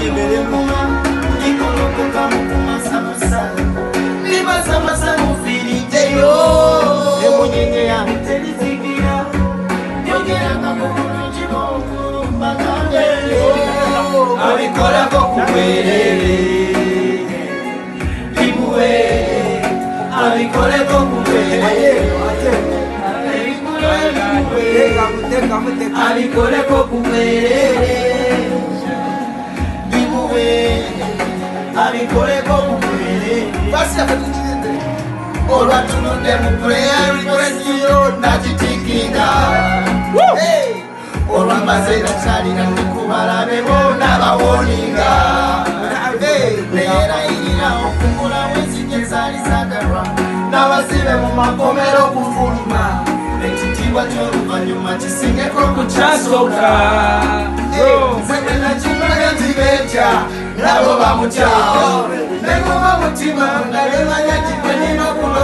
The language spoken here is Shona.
libelekuma likolokoka abikoleko olwatunudde mupreyaikoreio nakitikira olwamaze nakitalira nikubalabe bona bawoninga neyerayirira okungula mwezinye zalizagalwa nabasibe mu makomero okufuluma ekitibwa kyoluvanyuma kisingeko kukyasoka vavo vamutao nengoma mutima ndarevanyatikanyinakuva